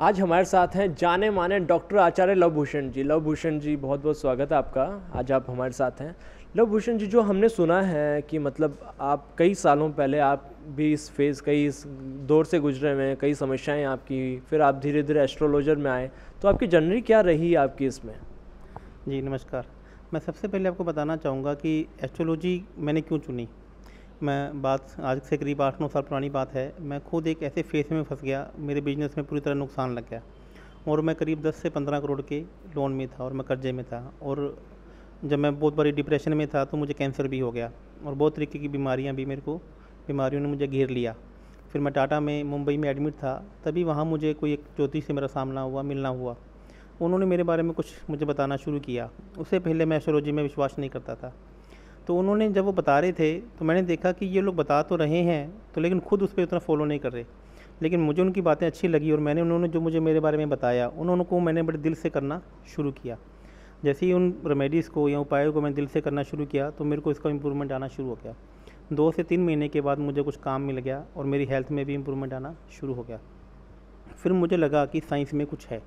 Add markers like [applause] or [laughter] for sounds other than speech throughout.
आज हमारे साथ हैं जाने माने डॉक्टर आचार्य लवभूषण जी। लवभूषण जी, बहुत बहुत स्वागत है आपका। आज आप हमारे साथ हैं। लवभूषण जी, जो हमने सुना है कि मतलब आप कई सालों पहले आप भी इस फ़ेज़ कई इस दौर से गुजरे हुए हैं, कई समस्याएँ आपकी, फिर आप धीरे धीरे एस्ट्रोलॉजर में आए। तो आपकी जर्नी क्या रही आपकी इसमें? जी, नमस्कार। मैं सबसे पहले आपको बताना चाहूँगा कि एस्ट्रोलॉजी मैंने क्यों चुनी? मैं बात आज से करीब आठ नौ साल पुरानी बात है। मैं खुद एक ऐसे फेस में फंस गया, मेरे बिज़नेस में पूरी तरह नुकसान लग गया और मैं करीब दस से पंद्रह करोड़ के लोन में था और मैं कर्जे में था और जब मैं बहुत बड़ी डिप्रेशन में था तो मुझे कैंसर भी हो गया और बहुत तरीके की बीमारियाँ भी मेरे को, बीमारियों ने मुझे घेर लिया। फिर मैं टाटा में, मुंबई में एडमिट था, तभी वहाँ मुझे कोई एक ज्योति से मेरा सामना हुआ, मिलना हुआ। उन्होंने मेरे बारे में कुछ मुझे बताना शुरू किया। उससे पहले मैं एस्ट्रोलॉजी में विश्वास नहीं करता था। तो उन्होंने जब वो बता रहे थे तो मैंने देखा कि ये लोग बता तो रहे हैं तो लेकिन खुद उस पर उतना फॉलो नहीं कर रहे। लेकिन मुझे उनकी बातें अच्छी लगी और मैंने उन्होंने जो मुझे मेरे बारे में बताया, उन्होंने को मैंने बड़े दिल से करना शुरू किया। जैसे ही उन रेमेडीज़ को या उपायों को मैंने दिल से करना शुरू किया तो मेरे को इसका इम्प्रूवमेंट आना शुरू हो गया। दो से तीन महीने के बाद मुझे कुछ काम मिल गया और मेरी हेल्थ में भी इम्प्रूवमेंट आना शुरू हो गया। फिर मुझे लगा कि साइंस में कुछ है।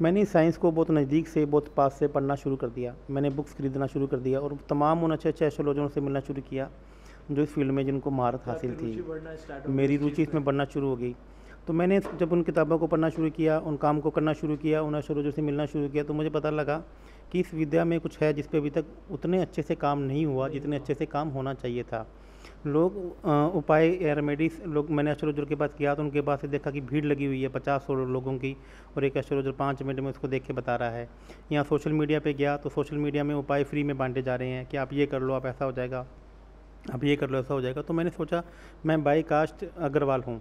मैंने साइंस को बहुत नज़दीक से बहुत पास से पढ़ना शुरू कर दिया। मैंने बुक्स खरीदना शुरू कर दिया और तमाम उन अच्छे अच्छे एस्ट्रोलॉजरों से मिलना शुरू किया जो इस फ़ील्ड में जिनको महारत हासिल थी। मेरी रुचि इसमें बढ़ना शुरू हो गई। तो मैंने जब उन किताबों को पढ़ना शुरू किया उन काम को करना शुरू किया उन एस्ट्रोलॉजर से मिलना शुरू किया तो मुझे पता लगा कि इस विद्या में कुछ है जिस पर अभी तक उतने अच्छे से काम नहीं हुआ जितने अच्छे से काम होना चाहिए था। लोग उपाय या रेमेडीज लोग मैंने एस्ट्रोलॉजर के पास किया तो उनके पास से देखा कि भीड़ लगी हुई है पचास सौ लोगों की और एक एस्ट्रोलॉजर पाँच मिनट में उसको देख के बता रहा है। यहाँ सोशल मीडिया पे गया तो सोशल मीडिया में उपाय फ्री में बांटे जा रहे हैं कि आप ये कर लो आप ऐसा हो जाएगा आप ये कर लो ऐसा हो जाएगा। तो मैंने सोचा मैं बाई कास्ट अग्रवाल हूँ।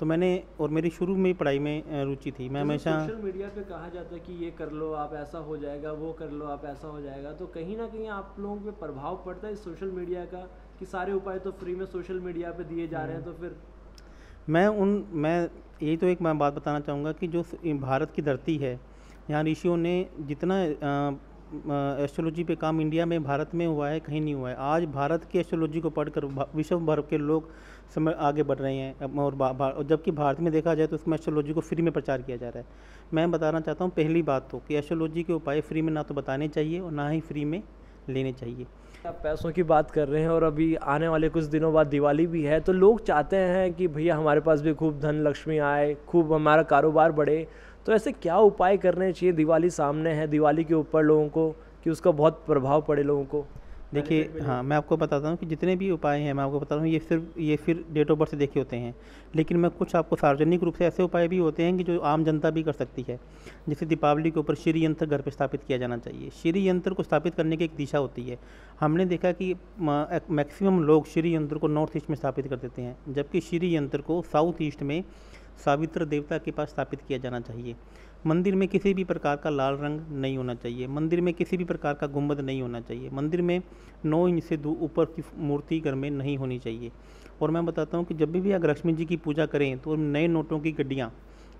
तो मैंने और मेरी शुरू में पढ़ाई में रुचि थी। मैं हमेशा सोशल मीडिया पे कहा जाता है कि ये कर लो आप ऐसा हो जाएगा वो कर लो आप ऐसा हो जाएगा। तो कहीं ना कहीं आप लोगों पे प्रभाव पड़ता है सोशल मीडिया का। कि सारे उपाय तो फ्री में सोशल मीडिया पे दिए जा रहे हैं तो फिर मैं उन मैं यही तो एक मैं बात बताना चाहूँगा कि जो भारत की धरती है यहाँ ऋषियों ने जितना एस्ट्रोलॉजी पे काम इंडिया में भारत में हुआ है कहीं नहीं हुआ है। आज भारत की एस्ट्रोलॉजी को पढ़कर विश्व भर के लोग समय आगे बढ़ रहे हैं और जबकि भारत में देखा जाए तो उसमें एस्ट्रोलॉजी को फ्री में प्रचार किया जा रहा है। मैं बताना चाहता हूँ पहली बात तो कि एस्ट्रोलॉजी के उपाय फ्री में ना तो बताने चाहिए और ना ही फ्री में लेने चाहिए। आप पैसों की बात कर रहे हैं और अभी आने वाले कुछ दिनों बाद दिवाली भी है तो लोग चाहते हैं कि भैया हमारे पास भी खूब धन लक्ष्मी आए, खूब हमारा कारोबार बढ़े। तो ऐसे क्या उपाय करने चाहिए? दिवाली सामने है, दिवाली के ऊपर लोगों को कि उसका बहुत प्रभाव पड़े लोगों को? देखिए हाँ मैं आपको बताता हूँ कि जितने भी उपाय हैं मैं आपको बता रहा हूँ ये सिर्फ़ ये फिर डेट ऑफ़ बर्थ से देखे होते हैं। लेकिन मैं कुछ आपको सार्वजनिक रूप से ऐसे उपाय भी होते हैं कि जो आम जनता भी कर सकती है। जैसे दीपावली के ऊपर श्री यंत्र घर पर स्थापित किया जाना चाहिए। श्री यंत्र को स्थापित करने की एक दिशा होती है। हमने देखा कि मैक्सिमम लोग श्री यंत्र को नॉर्थ ईस्ट में स्थापित कर देते हैं जबकि श्री यंत्र को साउथ ईस्ट में सावित्र देवता के पास स्थापित किया जाना चाहिए। मंदिर में किसी भी प्रकार का लाल रंग नहीं होना चाहिए। मंदिर में किसी भी प्रकार का गुंबद नहीं होना चाहिए। मंदिर में नौ इंच से ऊपर की मूर्ति घर में नहीं होनी चाहिए। और मैं बताता हूँ कि जब भी अगर लक्ष्मी जी की पूजा करें तो नए नोटों की गड्डियाँ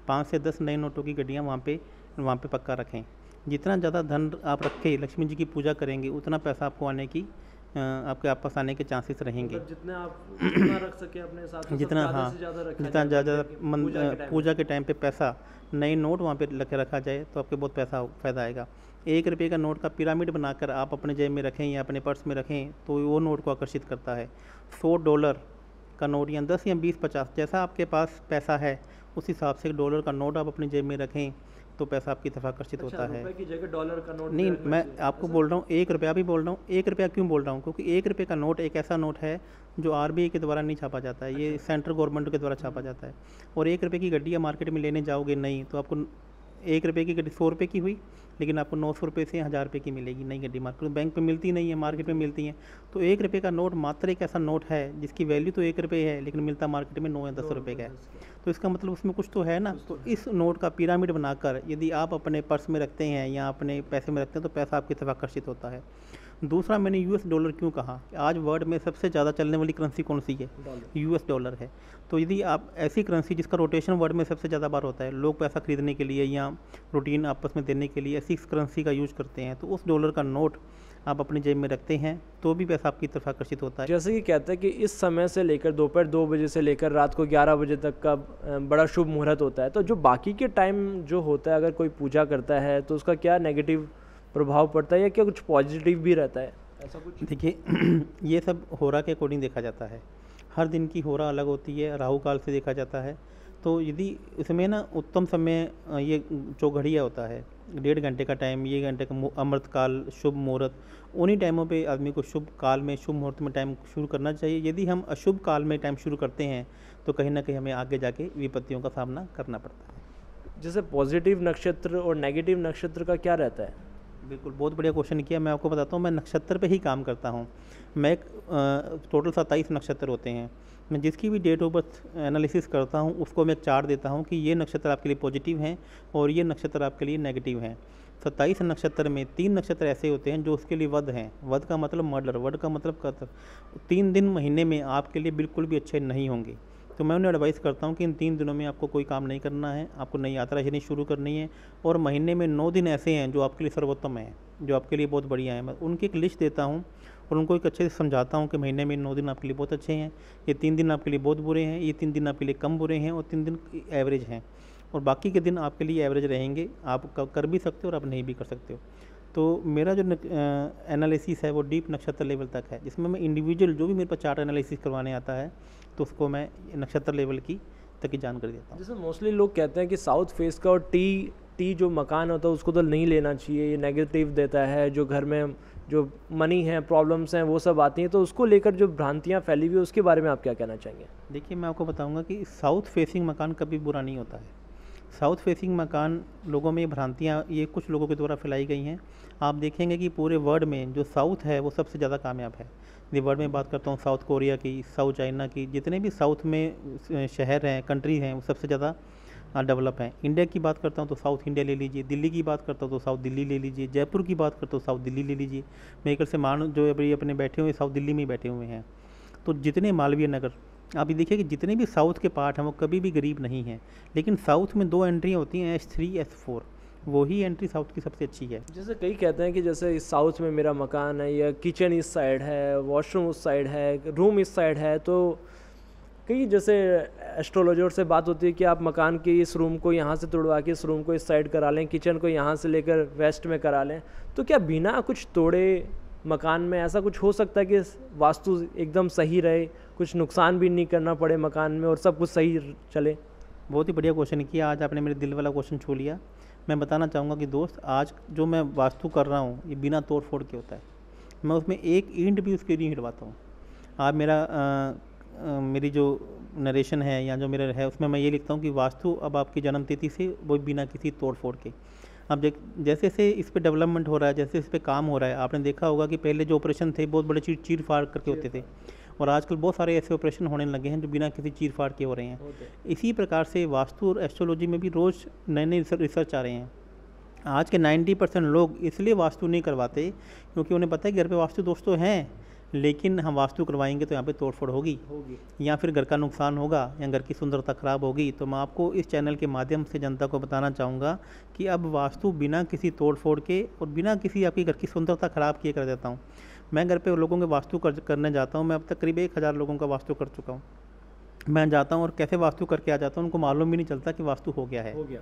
पाँच से दस नए नोटों की गड्डियाँ वहाँ पे वहाँ पे पक्का रखें। जितना ज़्यादा धन आप रखें लक्ष्मी जी की पूजा करेंगे उतना पैसा आपको आने की आपके आपस आने के चांसेस रहेंगे। मतलब जितने आप जितना रख सके अपने साथ जितना हाँ जितना ज़्यादा पूजा के टाइम पे पैसा नए नोट वहाँ पर रख रखा जाए तो आपके बहुत पैसा फ़ायदा आएगा। एक रुपये का नोट का पिरामिड बनाकर आप अपने जेब में रखें या अपने पर्स में रखें तो वो नोट को आकर्षित करता है। सौ डॉलर का नोट या दस या बीस पचास जैसा आपके पास पैसा है उस हिसाब से डॉलर का नोट आप अपनी जेब में रखें तो पैसा आपकी तरफ़ आकर्षित अच्छा, होता है। की जगह डॉलर का नोट नहीं मैं आपको बोल रहा हूँ एक रुपया भी बोल रहा हूँ एक रुपया क्यों बोल रहा हूँ? क्योंकि एक रुपये का नोट एक ऐसा नोट है जो आरबीआई के द्वारा नहीं छापा जाता है ये सेंट्रल अच्छा। गवर्नमेंट के द्वारा छापा जाता है। और एक रुपये की गड्डिया मार्केट में लेने जाओगे नहीं तो आपको एक रुपये की गड्डी सौ रुपये की हुई लेकिन आपको नौ सौ रुपये से हज़ार रुपये की मिलेगी नई गड्डी मार्केट में। बैंक पे मिलती नहीं है मार्केट में मिलती हैं। तो एक रुपये का नोट मात्र एक ऐसा नोट है जिसकी वैल्यू तो एक रुपये है लेकिन मिलता मार्केट में नौ या दस रुपये का है। तो इसका मतलब उसमें कुछ तो है ना। तो इस नोट का पिरामिड बनाकर यदि आप अपने पर्स में रखते हैं या अपने पैसे में रखते हैं तो पैसा आपकी तरफ़ आकर्षित होता है। दूसरा मैंने यूएस डॉलर क्यों कहा? आज वर्ल्ड में सबसे ज़्यादा चलने वाली करेंसी कौन सी है? यूएस डॉलर है। तो यदि आप ऐसी करेंसी जिसका रोटेशन वर्ल्ड में सबसे ज़्यादा बार होता है लोग पैसा खरीदने के लिए या रूटीन आपस में देने के लिए ऐसी करेंसी का यूज़ करते हैं तो उस डॉलर का नोट आप अपनी जेब में रखते हैं तो भी पैसा आपकी तरफ़ आकर्षित होता है। जैसे कि कहते हैं कि इस समय से लेकर दोपहर दो बजे से लेकर रात को ग्यारह बजे तक का बड़ा शुभ मुहूर्त होता है। तो जो बाकी के टाइम जो होता है अगर कोई पूजा करता है तो उसका क्या नेगेटिव प्रभाव पड़ता है या क्या कुछ पॉजिटिव भी रहता है? ऐसा कुछ? देखिए [clears throat] ये सब होरा के अकॉर्डिंग देखा जाता है। हर दिन की होरा अलग होती है राहु काल से देखा जाता है। तो यदि इसमें ना उत्तम समय ये चौघड़िया होता है डेढ़ घंटे का टाइम ये घंटे का अमृत काल शुभ मुहूर्त उन्हीं टाइमों पे आदमी को शुभ काल में शुभ मुहूर्त में टाइम शुरू करना चाहिए। यदि हम अशुभ काल में टाइम शुरू करते हैं तो कहीं ना कहीं हमें आगे जाके विपत्तियों का सामना करना पड़ता है। जैसे पॉजिटिव नक्षत्र और नेगेटिव नक्षत्र का क्या रहता है? बिल्कुल, बहुत बढ़िया क्वेश्चन किया। मैं आपको बताता हूँ, मैं नक्षत्र पे ही काम करता हूँ। मैं एक टोटल सत्ताईस नक्षत्र होते हैं। मैं जिसकी भी डेट ऑफ़ बर्थ एनालिसिस करता हूँ, उसको मैं चार्ट देता हूँ कि ये नक्षत्र आपके लिए पॉजिटिव हैं और ये नक्षत्र आपके लिए नेगेटिव हैं। सत्ताईस नक्षत्र में तीन नक्षत्र ऐसे होते हैं जो उसके लिए वध हैं। वध का मतलब मर्डर वध का मतलब कत्ल। तीन दिन महीने में आपके लिए बिल्कुल भी अच्छे नहीं होंगे। तो मैं उन्हें एडवाइस करता हूँ कि इन तीन दिनों में आपको कोई काम नहीं करना है, आपको नई यात्रा शनि शुरू करनी है और महीने में नौ दिन ऐसे हैं जो आपके लिए सर्वोत्तम हैं, जो आपके लिए बहुत बढ़िया हैं। मैं उनकी एक लिस्ट देता हूँ और उनको एक अच्छे से समझाता हूँ कि महीने में नौ दिन आपके लिए बहुत अच्छे हैं, ये तीन दिन आपके लिए बहुत बुरे हैं, ये तीन दिन आपके लिए कम बुरे हैं और तीन दिन एवरेज हैं और बाकी के दिन आपके लिए एवरेज रहेंगे, आप कर भी सकते हो और आप नहीं भी कर सकते हो। तो मेरा जो एनालिसिस है वो डीप नक्षत्र लेवल तक है, जिसमें मैं इंडिविजुअल जो भी मेरे पास चार्ट एनालिसिस करवाने आता है तो उसको मैं नक्षत्र लेवल की तक की जानकारी देता हूँ। जैसे मोस्टली लोग कहते हैं कि साउथ फेस का और टी टी जो मकान होता है उसको तो नहीं लेना चाहिए ये नेगेटिव देता है जो घर में जो मनी है प्रॉब्लम्स हैं वो सब आती हैं तो उसको लेकर जो भ्रांतियाँ फैली हुई है उसके बारे में आप क्या कहना चाहेंगे? देखिए मैं आपको बताऊँगा कि साउथ फेसिंग मकान कभी बुरा नहीं होता है। साउथ फेसिंग मकान लोगों में भ्रांतियाँ ये कुछ लोगों के द्वारा फैलाई गई हैं। आप देखेंगे कि पूरे वर्ल्ड में जो साउथ है वो सबसे ज़्यादा कामयाब है। वर्ल्ड में बात करता हूँ, साउथ कोरिया की, साउथ चाइना की, जितने भी साउथ में शहर हैं कंट्री हैं, वो सबसे ज़्यादा डेवलप हैं। इंडिया की बात करता हूँ तो साउथ इंडिया ले लीजिए, दिल्ली की बात करता हूँ तो साउथ दिल्ली ले लीजिए, जयपुर की बात करता हूँ साउथ दिल्ली ले लीजिए। मेकर से मान जो अभी अपने बैठे हुए साउथ दिल्ली में बैठे हुए हैं। तो जितने मालवीय नगर, आप ये देखिए कि जितने भी साउथ के पार्ट हैं, वो कभी भी गरीब नहीं हैं। लेकिन साउथ में दो एंट्रियाँ होती हैं एस थ्री एस फोर वही एंट्री साउथ की सबसे अच्छी है। जैसे कई कहते हैं कि जैसे इस साउथ में मेरा मकान है या किचन इस साइड है वॉशरूम उस साइड है रूम इस साइड है तो कई जैसे एस्ट्रोलॉजर से बात होती है कि आप मकान के इस रूम को यहाँ से तोड़वा के इस रूम को इस साइड करा लें किचन को यहाँ से लेकर वेस्ट में करा लें तो क्या बिना कुछ तोड़े मकान में ऐसा कुछ हो सकता है कि वास्तु एकदम सही रहे कुछ नुकसान भी नहीं करना पड़े मकान में और सब कुछ सही चले? बहुत ही बढ़िया क्वेश्चन किया आज आपने मेरे दिल वाला क्वेश्चन छू लिया। मैं बताना चाहूँगा कि दोस्त आज जो मैं वास्तु कर रहा हूँ ये बिना तोड़ फोड़ के होता है। मैं उसमें एक ईंट भी उसके लिए हिटवाता हूँ। आप मेरा आ, आ, मेरी जो नरेशन है या जो मेरा है उसमें मैं ये लिखता हूँ कि वास्तु अब आपकी जन्म तिथि से वो बिना किसी तोड़ फोड़ के। अब जैसे जैसे इस पर डेवलपमेंट हो रहा है जैसे इस पर काम हो रहा है आपने देखा होगा कि पहले जो ऑपरेशन थे बहुत बड़े चीर चीर फाड़ करके होते थे। और आजकल बहुत सारे ऐसे ऑपरेशन होने लगे हैं जो बिना किसी चीर फाड़ के हो रहे हैं। इसी प्रकार से वास्तु और एस्ट्रोलॉजी में भी रोज़ नए नए रिसर्च आ रहे हैं। आज के 90 परसेंट लोग इसलिए वास्तु नहीं करवाते क्योंकि उन्हें पता है घर पे वास्तु दोष तो हैं लेकिन हम वास्तु करवाएँगे तो यहाँ पे तोड़फोड़ होगी। होगी। या फिर घर का नुकसान होगा या घर की सुंदरता खराब होगी तो मैं आपको इस चैनल के माध्यम से जनता को बताना चाहूँगा कि अब वास्तु बिना किसी तोड़ फोड़ के और बिना किसी आपकी घर की सुंदरता खराब किए कर देता हूँ। मैं घर पे लोगों के वास्तु कर, करने जाता हूँ मैं अब तक करीब एक हज़ार लोगों का वास्तु कर चुका हूँ। मैं जाता हूँ और कैसे वास्तु करके आ जाता हूँ उनको मालूम भी नहीं चलता कि वास्तु हो गया है। हो गया।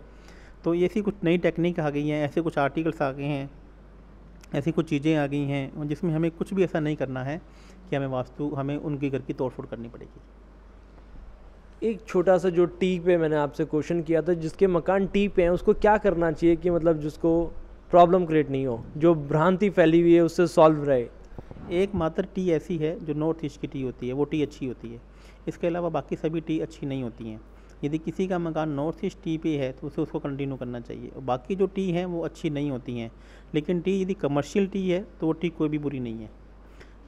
तो ऐसी कुछ नई टेक्निक आ गई हैं ऐसे कुछ आर्टिकल्स आ गए हैं ऐसी कुछ चीज़ें आ गई हैं जिसमें हमें कुछ भी ऐसा नहीं करना है कि हमें वास्तु हमें उनके घर की तोड़फोड़ करनी पड़ेगी। एक छोटा सा जो टी पे मैंने आपसे क्वेश्चन किया था जिसके मकान टी पे हैं उसको क्या करना चाहिए कि मतलब जिसको प्रॉब्लम क्रिएट नहीं हो जो भ्रांति फैली हुई है उससे सॉल्व रहे? एक मात्र टी ऐसी है जो नॉर्थ ईस्ट की टी होती है, वो टी अच्छी होती है। इसके अलावा बाकी सभी टी अच्छी नहीं होती हैं। यदि किसी का मकान नॉर्थ ईस्ट टी पे है तो उसे उसको कंटिन्यू करना चाहिए। और बाकी जो टी हैं, वो अच्छी नहीं होती हैं। लेकिन टी यदि कमर्शियल टी है तो वो टी कोई भी बुरी नहीं है।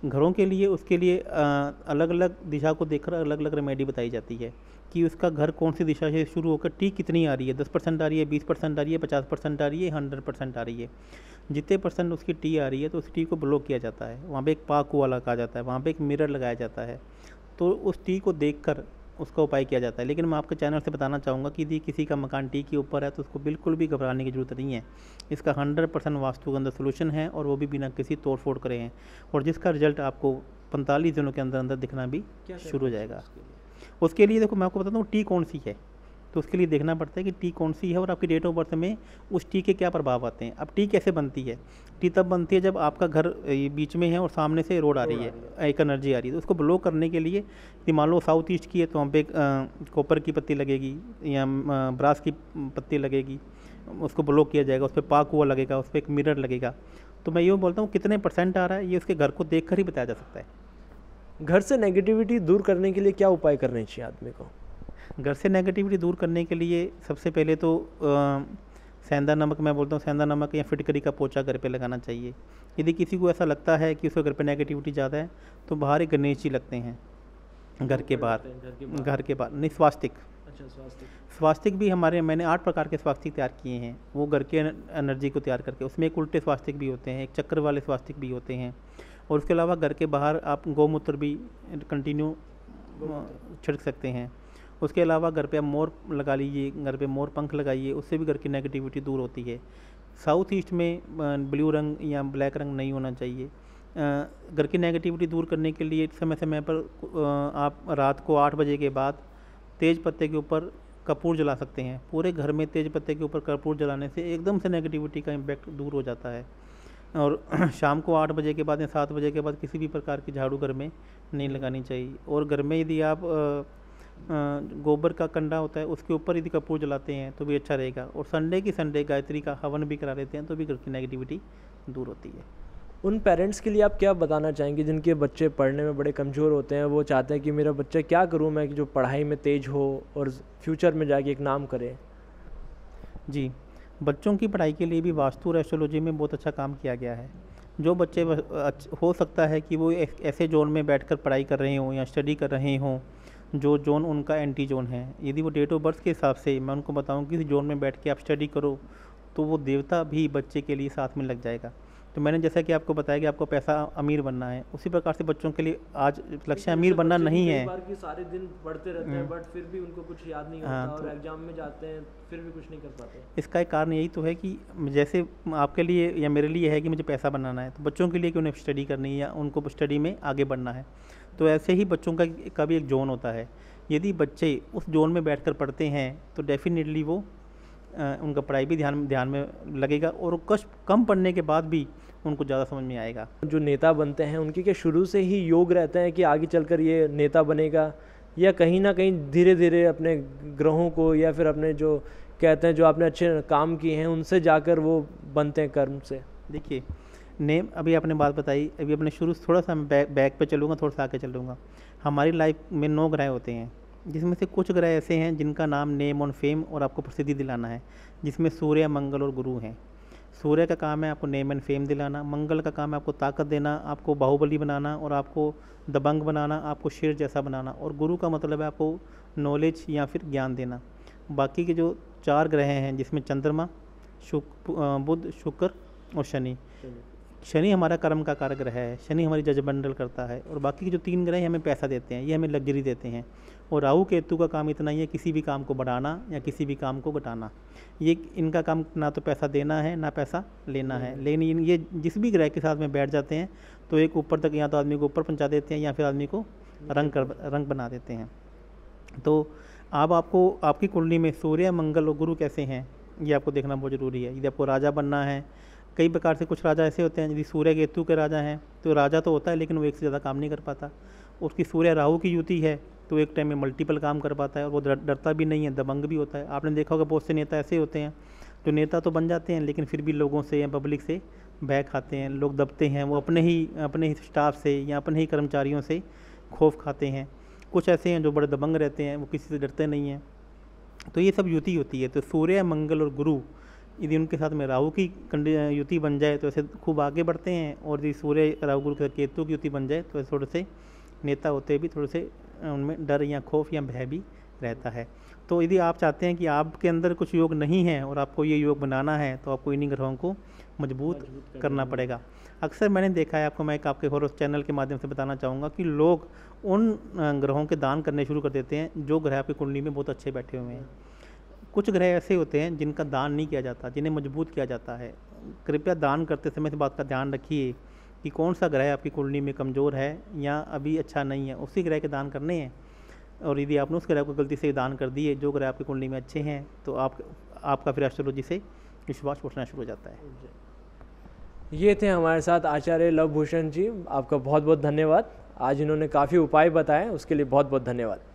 घरों के लिए, उसके लिए अलग अलग दिशा को देखकर अलग अलग रेमेडी बताई जाती है कि उसका घर कौन सी दिशा से शुरू होकर टी कितनी आ रही है। दस परसेंट आ रही है, बीस परसेंट आ रही है, पचास परसेंट आ रही है, हंड्रेड परसेंट आ रही है। जितने परसेंट उसकी टी आ रही है तो उस टी को ब्लॉक किया जाता है। वहाँ पे एक पाक वाला कहा जाता है, वहाँ पे एक मिरर लगाया जाता है। तो उस टी को देख उसका उपाय किया जाता है। लेकिन मैं आपके चैनल से बताना चाहूँगा कि यदि किसी का मकान टी के ऊपर है तो उसको बिल्कुल भी घबराने की ज़रूरत नहीं है। इसका हंड्रेड परसेंट वास्तु के अंदर सोल्यूशन है और वो भी बिना किसी तोड़ फोड़ करे हैं। और जिसका रिज़ल्ट आपको पैंतालीस दिनों के अंदर अंदर दिखना भी शुरू हो जाएगा। उसके लिए देखो मैं आपको बताता हूँ टी कौन सी है। तो उसके लिए देखना पड़ता है कि टी कौन सी है और आपकी डेट ऑफ़ बर्थ में उस टी के क्या प्रभाव आते हैं। अब टी कैसे बनती है? टी तब बनती है जब आपका घर बीच में है और सामने से रोड आ रही है एक एनर्जी आ रही है। तो उसको ब्लॉक करने के लिए यदि मान लो साउथ ईस्ट की है तो वहाँ पे कॉपर की पत्ती लगेगी या ब्रास की पत्ती लगेगी उसको ब्लॉक किया जाएगा उस पर पाक हुआ लगेगा उस पर एक मिरर लगेगा। तो मैं यूँ बोलता हूँ कितने परसेंट आ रहा है ये उसके घर को देख ही बताया जा सकता है। घर से नेगेटिविटी दूर करने के लिए क्या उपाय करने चाहिए आदमी को? घर से नेगेटिविटी दूर करने के लिए सबसे पहले तो सेंधा नमक मैं बोलता हूँ सेंधा नमक या फिटकरी का पोचा घर पे लगाना चाहिए। यदि किसी को ऐसा लगता है कि उसके घर पे नेगेटिविटी ज़्यादा है तो बाहर एक गणेश जी लगते हैं घर के बाहर। घर के बाहर। नहीं स्वास्तिक। अच्छा स्वास्तिक। स्वास्तिक भी हमारे मैंने आठ प्रकार के स्वास्तिक तैयार किए हैं वो घर के एनर्जी को तैयार करके। उसमें एक उल्टे स्वास्तिक भी होते हैं एक चक्कर वाले स्वास्तिक भी होते हैं और उसके अलावा घर के बाहर आप गौमूत्र भी कंटिन्यू छिड़क सकते हैं। उसके अलावा घर पे आप मोर लगा लीजिए, घर पे मोर पंख लगाइए, उससे भी घर की नेगेटिविटी दूर होती है। साउथ ईस्ट में ब्लू रंग या ब्लैक रंग नहीं होना चाहिए। घर की नेगेटिविटी दूर करने के लिए समय समय पर आप रात को आठ बजे के बाद तेज़ पत्ते के ऊपर कपूर जला सकते हैं। पूरे घर में तेज़ पत्ते के ऊपर कपूर जलाने से एकदम से नेगेटिविटी का इम्पैक्ट दूर हो जाता है। और [clears throat] शाम को आठ बजे के बाद या सात बजे के बाद किसी भी प्रकार की झाड़ू घर में नहीं लगानी चाहिए। और घर में यदि आप गोबर का कंडा होता है उसके ऊपर यदि कपूर जलाते हैं तो भी अच्छा रहेगा और संडे की संडे गायत्री का हवन भी करा लेते हैं तो भी घर की नेगेटिविटी दूर होती है। उन पेरेंट्स के लिए आप क्या बताना चाहेंगे जिनके बच्चे पढ़ने में बड़े कमज़ोर होते हैं वो चाहते हैं कि मेरा बच्चा क्या करूँ मैं कि जो पढ़ाई में तेज़ हो और फ्यूचर में जाके एक नाम करे? जी बच्चों की पढ़ाई के लिए भी वास्तु और एस्ट्रोलॉजी में बहुत अच्छा काम किया गया है। जो बच्चे हो सकता है कि वो ऐसे जोन में बैठकर पढ़ाई कर रहे हों या स्टडी कर रहे हों जो जोन उनका एंटी जोन है। यदि वो डेट ऑफ़ बर्थ के हिसाब से मैं उनको बताऊँ कि इस जोन में बैठ के आप स्टडी करो तो वो देवता भी बच्चे के लिए साथ में लग जाएगा। तो मैंने जैसा कि आपको बताया कि आपको पैसा अमीर बनना है। उसी प्रकार से बच्चों के लिए आज लक्ष्य अमीर बनना नहीं है। कि सारे दिन पढ़ते रहते हैं बट हम्म। फिर भी उनको कुछ याद नहीं हाँ, होता और एग्ज़ाम तो में जाते हैं फिर भी कुछ नहीं कर पाते। इसका एक कारण यही तो है कि जैसे आपके लिए या मेरे लिए है कि मुझे पैसा बनाना है तो बच्चों के लिए कि उन्हें स्टडी करनी है या उनको स्टडी में आगे बढ़ना है? तो ऐसे ही बच्चों का का भी एक जोन होता है। यदि बच्चे उस जोन में बैठकर पढ़ते हैं तो डेफिनेटली वो उनका पढ़ाई भी ध्यान ध्यान में लगेगा और कष्ट कम पढ़ने के बाद भी उनको ज़्यादा समझ में आएगा। जो नेता बनते हैं उनके क्या शुरू से ही योग रहते हैं कि आगे चलकर ये नेता बनेगा? या कहीं ना कहीं धीरे धीरे अपने ग्रहों को या फिर अपने जो कहते हैं जो आपने अच्छे काम किए हैं उनसे जाकर वो बनते हैं कर्म से? देखिए नेम अभी आपने बात बताई अभी अपने शुरू से थोड़ा सा मैं बैक बैक पे चलूँगा थोड़ा सा आगे चलूँगा। हमारी लाइफ में नौ ग्रह होते हैं जिसमें से कुछ ग्रह ऐसे हैं जिनका नाम नेम ऑन फेम और आपको प्रसिद्धि दिलाना है जिसमें सूर्य मंगल और गुरु हैं। सूर्य का काम है आपको नेम एंड फेम दिलाना मंगल का काम है आपको ताकत देना आपको बाहुबली बनाना और आपको दबंग बनाना आपको शेर जैसा बनाना और गुरु का मतलब है आपको नॉलेज या फिर ज्ञान देना। बाकी के जो चार ग्रह हैं जिसमें चंद्रमा शुक बुध शुक्र और शनि। शनि। हमारा कर्म का कारक ग्रह है शनि हमारी जजमंडल करता है और बाकी के जो तीन ग्रह हमें पैसा देते हैं ये हमें लग्जरी देते हैं। और राहु केतु का काम इतना ही है किसी भी काम को बढ़ाना या किसी भी काम को घटाना। ये इनका काम ना तो पैसा देना है ना पैसा लेना है। लेकिन ये जिस भी ग्रह के साथ में बैठ जाते हैं तो एक ऊपर तक या तो आदमी को ऊपर पहुँचा देते हैं या फिर आदमी को रंग कर रंग बना देते हैं। तो अब आपको आपकी कुंडली में सूर्य मंगल और गुरु कैसे हैं ये आपको देखना बहुत ज़रूरी है। यदि आपको राजा बनना है कई प्रकार से कुछ राजा ऐसे होते हैं यदि सूर्य केतु के राजा हैं तो राजा तो होता है लेकिन वो एक से ज़्यादा काम नहीं कर पाता। उसकी सूर्य राहु की युति है तो एक टाइम में मल्टीपल काम कर पाता है और वो डरता भी नहीं है, दबंग भी होता है। आपने देखा होगा बहुत से नेता ऐसे होते हैं, जो नेता तो बन जाते हैं, लेकिन फिर भी लोगों से या पब्लिक से बह खाते हैं, लोग दबते हैं, वो अपने ही अपने ही स्टाफ से या अपने ही कर्मचारियों से खौफ खाते हैं। कुछ ऐसे हैं जो बड़े दबंग रहते हैं, वो किसी से डरते नहीं हैं। तो ये सब युति होती है। तो सूर्य, मंगल और गुरु, यदि उनके साथ में राहु की युति बन जाए तो ऐसे खूब आगे बढ़ते हैं। और यदि सूर्य, राहु, गुरु के केतु की युति बन जाए तो ऐसे थोड़े से नेता होते भी, थोड़े से उनमें डर या खौफ या भय भी रहता है। तो यदि आप चाहते हैं कि आपके अंदर कुछ योग नहीं है और आपको ये योग बनाना है तो आपको इन्हीं ग्रहों को मज़बूत करना पड़ेगा। अक्सर मैंने देखा है आपको मैं एक आपके और चैनल के माध्यम से बताना चाहूँगा कि लोग उन ग्रहों के दान करने शुरू कर देते हैं जो ग्रह आपकी कुंडली में बहुत अच्छे बैठे हुए हैं। कुछ ग्रह ऐसे होते हैं जिनका दान नहीं किया जाता जिन्हें मज़बूत किया जाता है। कृपया दान करते समय इस बात का ध्यान रखिए कि कौन सा ग्रह आपकी कुंडली में कमज़ोर है या अभी अच्छा नहीं है, उसी ग्रह के दान करने हैं। और यदि आपने उस ग्रह को गलती से दान कर दिए, जो ग्रह आपकी कुंडली में अच्छे हैं तो आप, आपका फिर एस्ट्रोलॉजी से विश्वास उठना शुरू हो जाता है। ये थे हमारे साथ आचार्य लव भूषण जी, आपका बहुत बहुत धन्यवाद। आज इन्होंने काफ़ी उपाय बताए, उसके लिए बहुत बहुत धन्यवाद।